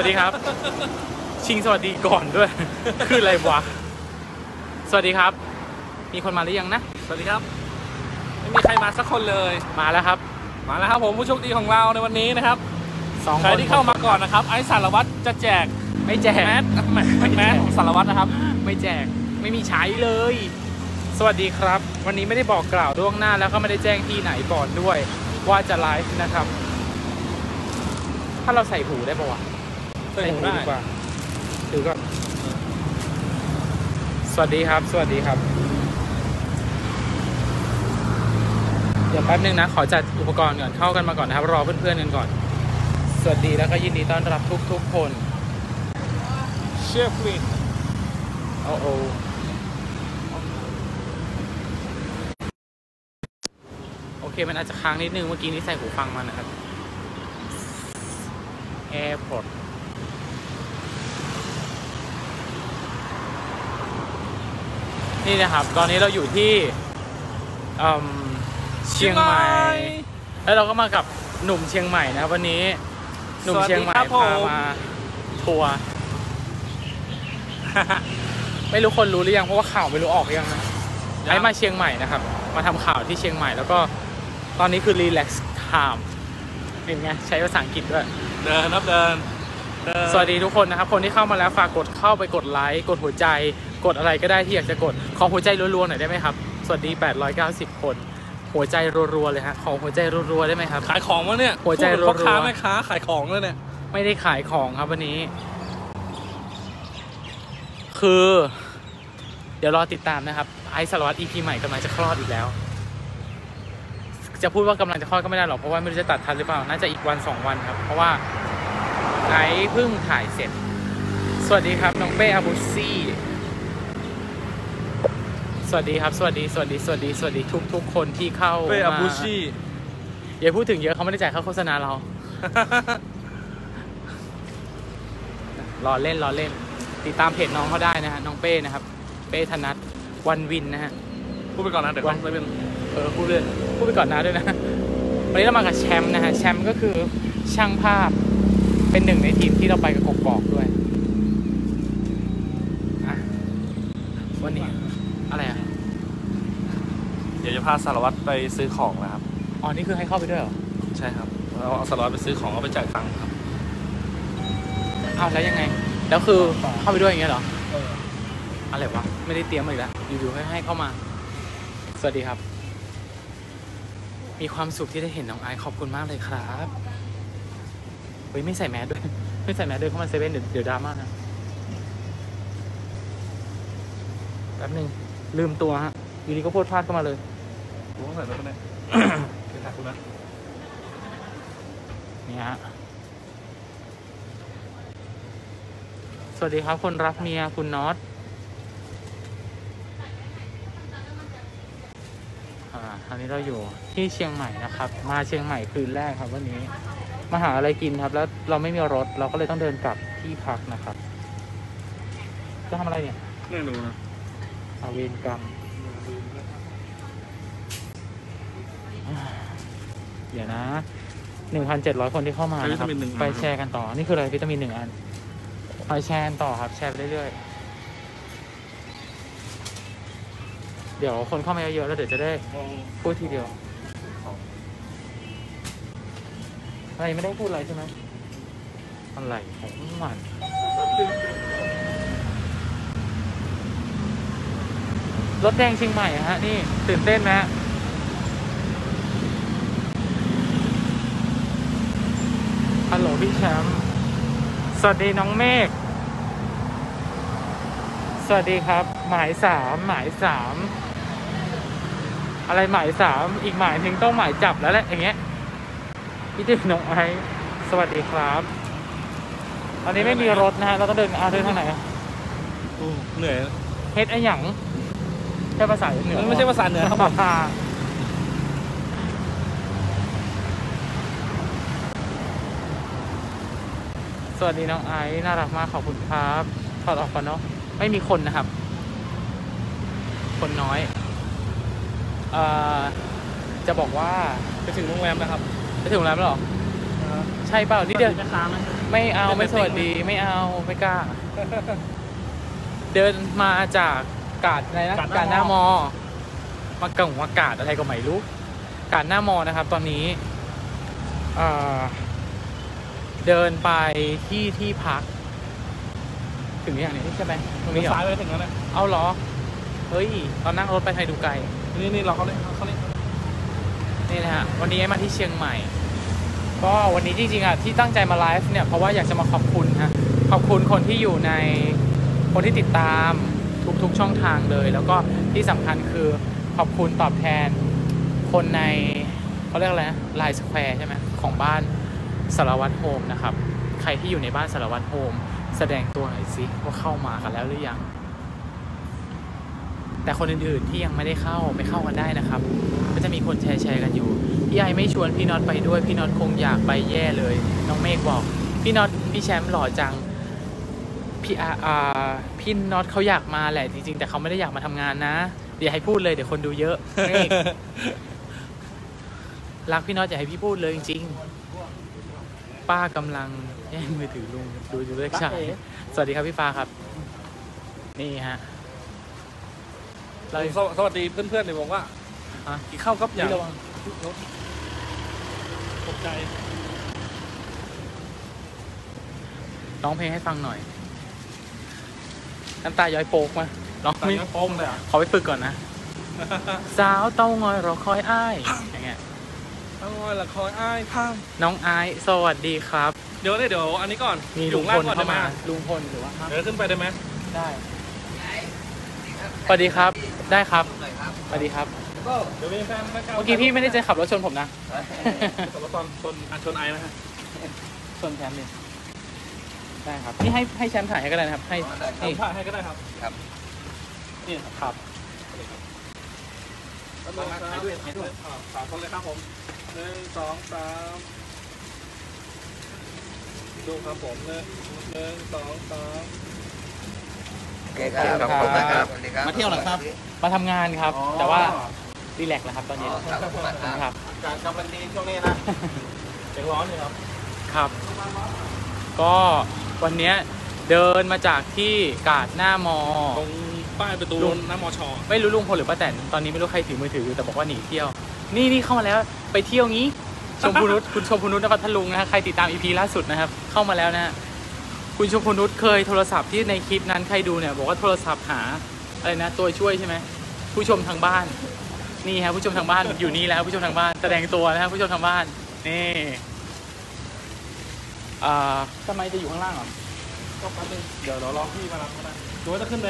วัสดีครับ ชิงสวัสดีก่อนด้วย คืออะไรวะ สวัสดีครับ มีคนมาหรือยังนะ สวัสดีครับ ไม่มีใครมาสักคนเลย มาแล้วครับ มาแล้วครับผมผู้โชคดีของเราในวันนี้นะครับสองใครที่เข้ามาก่อนนะครับ ไอ้สารวัตรจะแจกไม่แจกแมสแมสแมสของสารวัตรนะครับ ไม่แจกไม่มีใช้เลย สวัสดีครับ วันนี้ไม่ได้บอกกล่าวล่วงหน้าแล้วก็ไม่ได้แจ้งที่ไหนก่อนด้วย ว่าจะไลฟ์นะครับ ถ้าเราใส่หูได้ปะวะ ใส่หูได้ดีกว่าถือก่อนสวัสดีครับ สวัสดีครับ เดี๋ยวแป๊บนึงนะ ขอจัดอุปกรณ์ก่อน เข้ากันมาก่อนนะครับ รอเพื่อนๆกันก่อน สวัสดีแล้วก็ยินดีต้อนรับทุกๆคนเชฟลินโอ้โอโอเค มันอาจจะค้างนิดนึง เมื่อกี้นี้ใส่หูฟังมานะครับ AirPod นี่นะครับ ตอนนี้เราอยู่ที่เอิ่มเชียงใหม่ แล้วเราก็มากับหนุ่มเชียงใหม่นะวันนี้ หนุ่มเชียงใหม่พามาทัวร์ไม่รู้คนรู้หรือยังเพราะว่าข่าวไม่รู้ออกหรือยังนะไอ้มาเชียงใหม่นะครับ มาทำข่าวที่เชียงใหม่แล้วก็ตอนนี้คือ relax time เป็นไงใช้ภาษาอังกฤษด้วย เดินครับเดินเดินสวัสดีทุกคนนะครับ คนที่เข้ามาแล้วฝากกดเข้าไปกดไลค์กดหัวใจ กดอะไรก็ได้ที่อยากจะกด ขอหัวใจรัวๆหน่อยได้ไหมครับ สวัสดี 890 คน หัวใจรัวๆเลยฮะ ขอหัวใจรัวๆได้ไหมครับ ขายของวะเนี่ยหัวใจพูดเหมือนพ่อค้ารัวๆแม่ค้าขายของเลยเนี่ย ไม่ได้ขายของครับวันนี้ คือ เดี๋ยวรอติดตามนะครับ ไอซ์สารวัตร EP ใหม่กำลังจะคลอดอีกแล้ว จะพูดว่ากำลังจะคลอดก็ไม่ได้หรอก เพราะว่าไม่รู้จะตัดทันหรือเปล่า น่าจะอีกวันสองวันครับ เพราะว่าไอซ์เพิ่งถ่ายเสร็จ สวัสดีครับน้องเป้อาบุซี่ สวัสดีครับ สวัสดี สวัสดี สวัสดี สวัสดีทุกทุกๆคนที่เข้าเป้อามาบูชิอย่าพูดถึงเยอะเขาไม่ได้จ่ายค่าโฆษณาเรา รอเล่นรอเล่น ติดตามเพจน้องเขาได้นะฮะ น้องเป้นะครับ เป้ธนัทวันวินนะฮะ พูดไปก่อนนะ เดี๋ยววัก่อนนไม่เป็นเออพูดเลยพูดไปก่อนนะด้วยนะ วันนี้เรามากับแชมป์นะฮะ แชมป์ก็คือช่างภาพ เป็นหนึ่งในทีมที่เราไปกับกกอกด้วยอะวันนี้อะไรอะ เดี๋ยวจะพาสารวัตรไปซื้อของนะครับ อ๋อ นี่คือให้เข้าไปด้วยเหรอ ใช่ครับเราเอาสารวัตรไปซื้อของเอาไปจ่ายตังค์ครับ อ้าวแล้วยังไง แล้วคือเข้าไปด้วยอย่างเงี้ยเหรออะไรวะ ไม่ได้เตรียมมาอีกแล้วอยู่ๆให้ให้เข้ามา สวัสดีครับ มีความสุขที่ได้เห็นน้องไอซ์ขอบคุณมากเลยครับเฮ้ยไม่ใส่แมสด้วย ไม่ใส่แมสด้วยเข้ามาเซเว่นเดี๋ยวเดี๋ยวดราม่านะแป๊บหนึงลืมตัวฮะอยู่ดีก็โพดพลาดเข้ามาเลย กูต้องใส่ตัวนี้เดี๋ยวถ่ายคุณนะนี่ฮะสวัสดีครับคนรักเมียคุณน็อตอ่าอันนี้เราอยู่ที่เชียงใหม่นะครับ มาเชียงใหม่คืนแรกครับวันนี้มาหาอะไรกินครับ แล้วเราไม่มีรถเราก็เลยต้องเดินกลับที่พักนะครับ จะทำอะไรเนี่ยไม่รู้นะอาเวรกรรมอ่า เดี๋ยวนะหนึ่งพันเจ็ดร้อยคนที่เข้ามานะครับไปแชร์กันต่อ นี่คืออะไรวิตามินหนึ่งอันไปแชร์กันต่อครับ แชร์ไปเรื่อยๆเดี๋ยวคนเข้ามาเยอะๆแล้วเดี๋ยวจะได้พูดทีเดียวอะไรไม่ได้พูดอะไรใช่ไหมอะไรของมันรถแดงเชียงใหม่อะฮะ นี่ตื่นเต้นไหมฮะฮัล โหลพี่แชมป์สวัสดีน้องเมฆสวัสดีครับ หมายสามหมายสามอะไรหมายสามอีกหมายหนึ่งต้องหมายจับแล้วแหละอย่างเงี้ยพี่ถึงน้องไอซ์สวัสดีครับตอนนี้ไม่มีรถนะฮะเราต้องเดินอาเดินทางไหนอะอู้เหนื่อยเฮ็ดไอหยังใช่ภาษาเหนือมันไม่ใช่ภาษาเหนือครับผม สวัสดีน้องไอซ์น่ารักมากขอบคุณครับถอดออกก่อนเนาะไม่มีคนนะครับ คนน้อยเอ่อจะบอกว่าจะถึงโรงแรมนะครับจะถึงโรงแรมแล้วเหรอใช่เปล่านี่เดียวแม่ค้าไหมไม่เอาไม่สวัสดีไม่เอาไม่กล้า เดินมาจากกาดอะไรนะกาดหน้ามอมากงมากาดอะไรก็ไม่รู้กาดหน้ามอนะครับ ตอนนี้เอ่อ เดินไปที่ที่พัก ถึงอย่างนี้ใช่ไหมตรงนี้เหรอซ้ายไปถึงแล้วนะเอาเหรอ เฮ้ย ตอนนั่งรถไปไทยดูไกล นี่นี่เราเขาเล่นเขาเล่นนี่นะฮะ วันนี้มาที่เชียงใหม่ ก็วันนี้จริงๆอะที่ตั้งใจมาไลฟ์เนี่ย เพราะว่าอยากจะมาขอบคุณฮะ ขอบคุณคนที่อยู่ในคนที่ติดตามทุกๆช่องทางเลย แล้วก็ที่สำคัญคือขอบคุณตอบแทนคนในเขาเรียกอะไรนะไลน์สแควร์ใช่ไหมของบ้าน สารวัตรโฮมนะครับ ใครที่อยู่ในบ้านสารวัตรโฮมแสดงตัวหน่อยสิว่าเข้ามากันแล้วหรือยัง แต่คนอื่นๆที่ยังไม่ได้เข้าไปเข้ากันได้นะครับ ก็จะมีคนแชร์แชร์กันอยู่พี่ไอไม่ชวนพี่น็อตไปด้วยพี่น็อตคงอยากไปแย่เลย น้องเมฆบอกพี่น็อตพี่แชมป์หล่อจังพี่อาอ่าพี่น็อตเขาอยากมาแหละจริงๆ แต่เขาไม่ได้อยากมาทำงานนะอย่าให้พูดเลยเดี๋ยวคนดูเยอะเมฆรักพี่น็อตอย่าให้พี่พูดเลยจริง ๆ ป้ากำลังแย่งมือถือลุงดูอยู่ด้วยใช่สวัสดีครับพี่ฟ้าครับ นี่ฮะเราสวสวัสดีเพื่อนๆเลยบอกว่าอะกินข้าวกับอย่างพี่ระวังรถตกใจร้องเพลงให้ฟังหน่อย น้ำตาย้อยโปกมาร้องตาไม่ยโป้งเลยอะขอไปฝึกก่อนนะ สาวเต้างอยรอคอยอ้ายอย่างเงี้ย ทั้งวันละคอยอ้ายข้ามน้องไอซ์สวัสดีครับ เดี๋ยวเดี๋ยวอันนี้ก่อนมีอลุยู่งล่าพงลก่อนเข้าได้ไหมมาลุงพลหรือว่าเดี๋ยวขึ้นไปได้ไหมได้สวัสดีครับ ได้ครับสวัสดีครับก็เดี๋ยวมีแฟนมาเมื่อกี้พี่ไม่ได้จะขับรถชนผมนะขับรถตอนชนอันชนไอนะฮะชนแชมป์เลยได้ครับ นี่ให้ให้แชมป์ถ่ายให้ก็ได้นะครับ ให้นี่นี่ถ่ายให้ก็ได้ครับนี่ครับแล้วลงถ่ายด้วยถ่ายด้วยอ่าสามคนเลยครับผม หนึ่งสองสามดูครับผมหนึ่งหนึ่งสองสามโอเคครับขอบคุณนะครับสวัสดีครับมาเที่ยวเหรอครับ มาทำงานครับ แต่ว่ารีแลกซ์แล้วครับตอนอ๋เย็อนครับขอบคุณมากครับ ครับ อากาศกำลังดีช่วงนี้นะเสียงร้อนเลยครับ ครับ ก็วันเนี้ยเดินมาจากที่กาดหน้ามอ ตรงป้ายประตูลุงหน้ามอชอไม่รู้ลุงพลหรือป้าแตนตอนนี้ไม่รู้ใครถือมือถืออยู่แต่บอกว่าหนีเที่ยว นี่นี่เข้ามาแล้ว ไปเที่ยวงี้ ชมพูนุชคุณชมพูนุชนภัทรลุงนะฮะใครติดตามอีพีล่าสุดนะครับ เข้ามาแล้วนะฮะคุณชมพูนุชเคยโทรศัพท์ที่ในคลิปนั้นใครดูเนี่ยบอกว่าโทรศัพท์หาอะไรนะ ตัวช่วยใช่ไหมผู้ชมทางบ้าน นี่ฮะผู้ชมทางบ้านอยู่นี่แล้วผู้ชมทางบ้านแสดงตัวนะฮะผู้ชมทางบ้านนี่อ่าทำไมจะอยู่ข้างล่างเหรอก็แป๊บนึงเดี๋ยวเรารอพี่มารับก็ได้หรือว่าจะขึ้นไป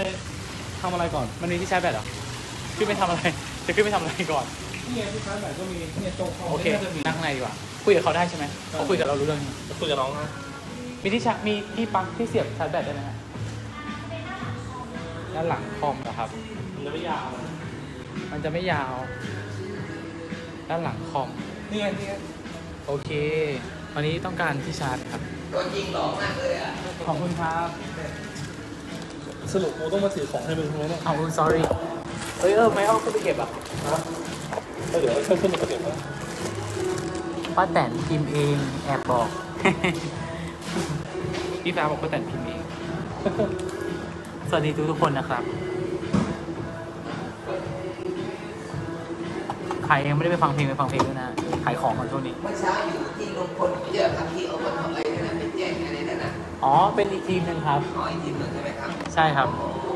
ทำอะไรก่อน มันมีที่ชาร์จแบตเหรอขึ้นไปทำอะไร จะขึ้นไปทำอะไรก่อน นี่ไงที่ชาร์จแบตก็มีเนี่ยตรงโอเคนั่งข้างในดีกว่า คุยกับเขาได้ใช่ไหมเขาคุยกับเรารู้เรื่องจะคุยกับน้องนะมีที่ชาร์จมีที่ปลั๊กที่เสียบชาร์จแบตได้ไหมฮะด้านหลังคอมเหรอครับ มันจะไม่ยาว มันจะไม่ยาว ด้านหลังคอมนี่ไงนี่ไงโอเค วันนี้ต้องการที่ชาร์จครับตัวจริงหล่อมากเลยอะ ขอบคุณครับ สรุปกูต้องมาถือของให้มึงใช่ไหมเนี่ยเอา sorry เฮ้ยเออไม่เอาขึ้นไปเก็บอะ ก็เดี๋ยวขึ้นขึ้นมาเก็บนะป้าแตนพิมพ์เองแอบบอก พี่ฟ้าบอกป้าแตนพิมพ์เอง สวัสดีทุกทุกคนนะครับ ใครยังไม่ได้ไปฟังเพลงไปฟังเพลงด้วยนะ ขายของก่อนช่วงนี้ เมื่อเช้าอยู่ที่ลุงพลเยอะครับที่อบตอะไรนั่นนะเป็นแจ้งอะไรนั่นนะอ๋อ เป็นอีกทีมหนึ่งครับ อ๋ออีกทีมหนึ่งใช่ไหมครับ ใช่ครับ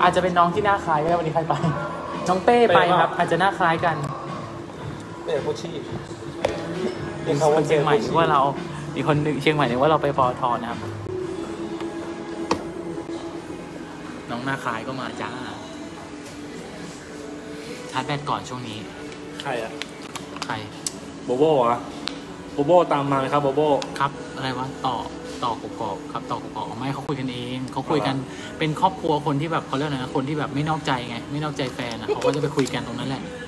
อาจจะเป็นน้องที่หน้าคล้ายก็ได้วันนี้ใครไป น้องเป้ไปครับ อาจจะหน้าคล้ายกัน เปิดโคชีเป็นคนเชียงใหม่นึกว่าเรา มีคนหนึ่งเชียงใหม่นึกว่าเราไปปอทนะครับ น้องหน้าคล้ายก็มาจ้า ชาร์จแบตก่อนช่วงนี้ ใครอะใคร โบโบอะโบโบตามมาไหมครับโบโบ ครับ อะไรวะ ต่อ ต่อกกอกครับ ต่อกกอกไม่เขาคุยกันเอง เขาคุยกัน เป็นครอบครัวคนที่แบบเขาเรียกอะไรนะ คนที่แบบไม่นอกใจไง ไม่นอกใจแฟนอะเขาก็จะไปคุยกันตรงนั้นแหละเอ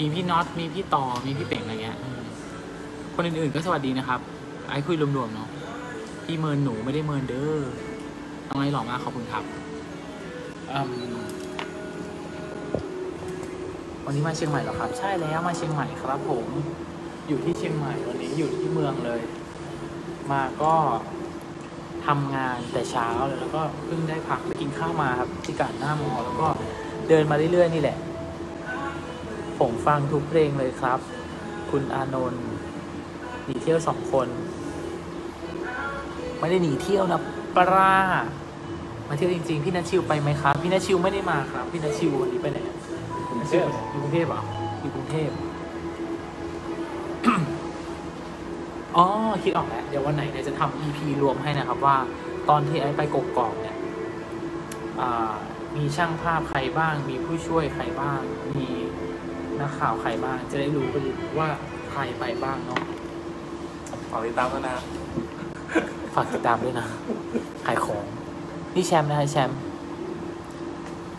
อพี่พี่น็อตมีพี่ต่อมีพี่เป่งอะไรเงี้ยอืมคนอื่นๆก็สวัสดีนะครับ ไอ้คุยรวมๆเนาะพี่เมินหนูไม่ได้เมินเด้อน้องไอ้หล่อมากขอบคุณครับอืมวันนี้มาเชียงใหม่เหรอครับ ใช่แล้วมาเชียงใหม่ครับ ผม อยู่ที่เชียงใหม่วันนี้อยู่ที่เมืองเลย มาก็ำงานแต่เช้าเลยแล้วก็เพิ่งได้พักไปกินข้าวมาครับที่กาดหน้ามอแล้วก็เดินมาเรื่อยๆนี่แหละ ผมฟังทุกเพลงเลยครับ คุณอานนท์หนีเที่ยวสองคน ไม่ได้หนีเที่ยวนะปลามาเที่ยวจริงๆ พี่นัชชิวไปไหมครับ พี่นัชชิวไม่ได้มาครับ พี่นัชชิววันนี้ไปไหนพี่นัชชิวไปไหนอยู่กรุงเทพเหรออยู่กรุงเทพอ๋อคิดออกแล้วเดี๋ยววันไหนเนี่ยจะทำ EP รวมให้นะครับว่าตอนที่ไอ้ไปกกอกเนี่ยอ่ามีช่างภาพใครบ้าง มีผู้ช่วยใครบ้าง มี นักข่าวใครบ้าง จะได้รู้ไปว่าใครไปบ้างเนาะฝากติดตามด้วยนะ ฝากติดตามด้วยนะ ขายของ นี่แชมป์นะฮะแชมป์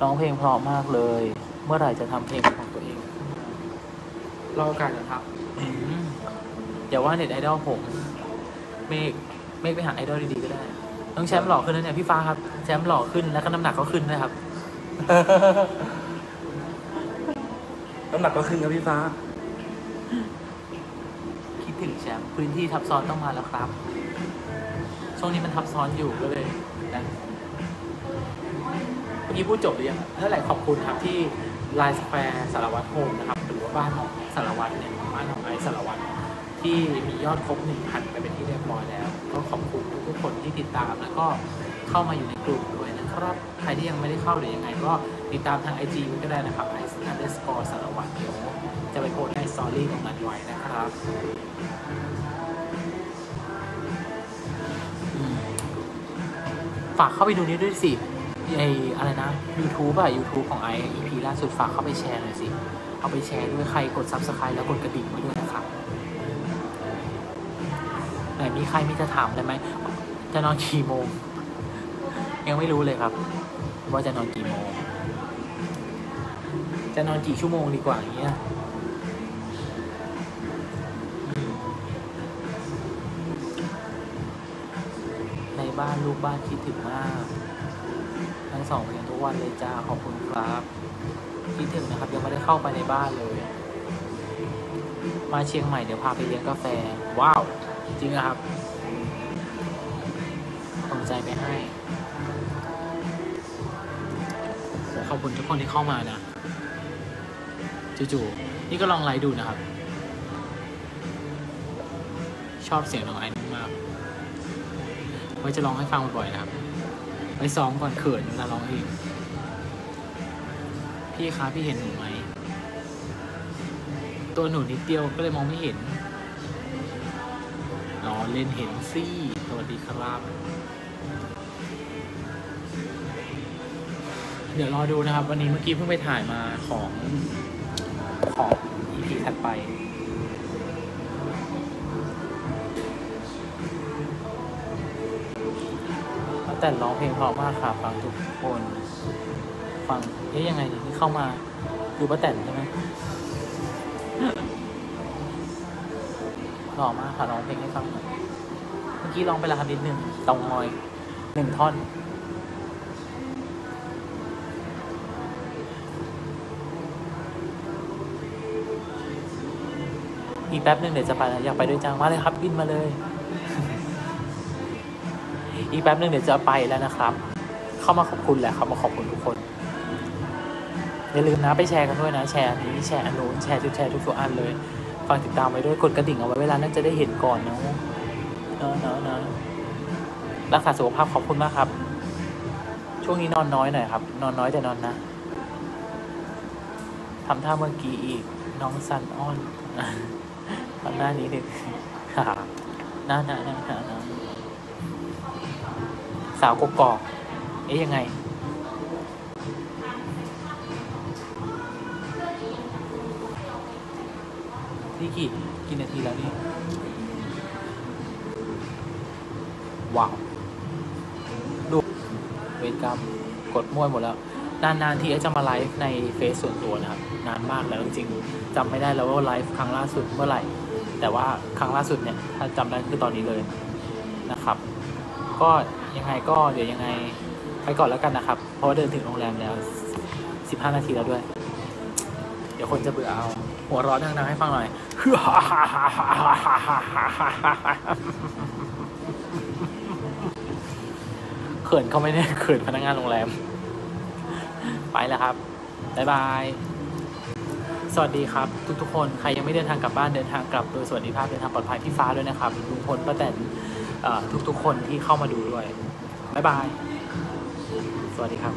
ร้องเพลงเพราะมากเลย เมื่อไหร่จะทำเพลงของตัวเอง รอโอกาสจะทำอืมอย่าว่าเน็ตไอดอลผม เมฆ เมฆไปหาไอดอลดีๆก็ได้ น้องแชมป์หล่อขึ้นแล้วเนี่ยพี่ฟ้าครับ แชมป์หล่อขึ้นแล้วก็น้ำหนักก็ขึ้นนะครับน้ำ หนักก็ขึ้นครับพี่ฟ้า คิดถึงแชมป์พื้นที่ทับซ้อนต้องมาแล้วครับ ช่วงนี้มันทับซ้อนอยู่ก็เลยนะเมื่อกี้พูดจบหรือยังนั่นแหละขอบคุณครับที่ไลน์สแควร์สารวัตรโฮมนะครับ หรือว่าบ้านของสารวัตรเนี่ยบ้านของไอซ์สารวัตรที่มียอดครบหนึ่งพันไปเป็นที่เรียบร้อยแล้ว ก็ขอบคุณทุกๆคนที่ติดตามแล้วก็เข้ามาอยู่ในกลุ่มด้วยนะครับ ใครที่ยังไม่ได้เข้าหรือยังไงก็ ติดตามทางไอจีก็ได้นะครับไอซ์ underscore สารวัตรเดี๋ยวจะไปโพสต์ในสตอรี่ของมันไว้นะครับฝากเข้าไปดูนี้ด้วยสิไออะไรนะ YouTube อะ YouTube ของไอ EP ล่าสุดฝากเข้าไปแชร์หน่อยสิ เอาไปแชร์ด้วยใครกด Subscribe แล้วกดกระดิ่งไว้ด้วยนะครับไหนมีใครมีจะถามได้ไหม จะนอนกี่โมง ยังไม่รู้เลยครับ ว่าจะนอนกี่โมง จะนอนกี่ชั่วโมงดีกว่าอย่างเงี้ยในบ้านลูกบ้านคิดถึงมาก ทั้งสองเพลงทุกวันเลยจ้าขอบคุณครับ คิดถึงนะครับยังไม่ได้เข้าไปในบ้านเลย มาเชียงใหม่เดี๋ยวพาไปเลี้ยงกาแฟ ว้าว จริงนะครับส่งใจไปให้ขอบคุณทุกคนที่เข้ามานะ จู่ๆนี่ก็ลองไลฟ์ดูนะครับ ชอบเสียงน้องไอ้นมากไว้จะร้องให้ฟังบ่อยๆนะครับไว้ซ้อมก่อนเขินเวลาร้องเองพี่คะพี่เห็นหนูไหม ตัวหนูนิดเดียวก็เลยมองไม่เห็นรอเล่นเห็นสิสวัสดีครับ เดี๋ยวรอดูนะครับ วันนี้เมื่อกี้เพิ่งไปถ่ายมาของ ของ EP ถัดไปแต่ร้องเพลงเพราะมากค่ะฟังทุกคน ฟังเอ๊ยยังไงนี่เข้ามาดูป้าแตนใช่ไหมหล่อมากค่ะร้องเพลงให้ฟังเมื่อกี้ร้องไปแล้วครับนิดนึงตองมอยหนึ่งท่อน อีกแป๊บหนึ่งเดี๋ยวจะไปแล้วอยากไปด้วยจังมาเลยครับบินมาเลย อีกแป๊บหนึ่งเดี๋ยวจะไปแล้วนะครับ เข้ามาขอบคุณแหละครับมาขอบคุณทุกคนอย่าลืมนะไปแชร์กันด้วยนะแชร์นี้แชร์อันนู้นแชร์ทุกแชร์ทุกๆอันเลยฝากติดตามไว้ด้วยกดกระดิ่งเอาไว้เวลานั้นจะได้เห็นก่อนเนาะเนาะเนาะเนาะรักษาสุขภาพขอบคุณมากครับ ช่วงนี้นอนน้อยหน่อยครับ นอนน้อยแต่นอนนะทำท่าเมื่อกี้อีกน้องซันอ้อน ทำหน้านี้ดิหน้าหน้าหน้าหน้าหน้าสาวกกอกเอ๊ยยังไง นี่กี่กี่นาทีแล้วนี่ ว้าวดูเวรกรรมกดมั่วหมดแล้วนานๆทีไอ้จะมาไลฟ์ในเฟซส่วนตัวนะครับ นานมากแล้วจริงๆจำไม่ได้แล้วว่าไลฟ์ครั้งล่าสุดเมื่อไหร่ แต่ว่าครั้งล่าสุดเนี่ยถ้าจำได้คือตอนนี้เลยนะครับ ก็ยังไงก็เดี๋ยวยังไงไปก่อนแล้วกันนะครับ เพราะว่าเดินถึงโรงแรมแล้ว 15 นาทีแล้วด้วย เดี๋ยวคนจะเบื่อเอาหัวร้อนดังๆให้ฟังหน่อยเขินเขาไม่ได้เขินพนักงานโรงแรม ไปแล้วครับ บ๊ายบาย สวัสดีครับ ทุกๆคนใครยังไม่เดินทางกลับบ้านเดินทางกลับโดยสวัสดิภาพเดินทางปลอดภัยพี่ฟ้าด้วยนะครับลุงพลป้าแตนเอ่อทุกๆคนที่เข้ามาดูด้วยบ๊ายบาย สวัสดีครับ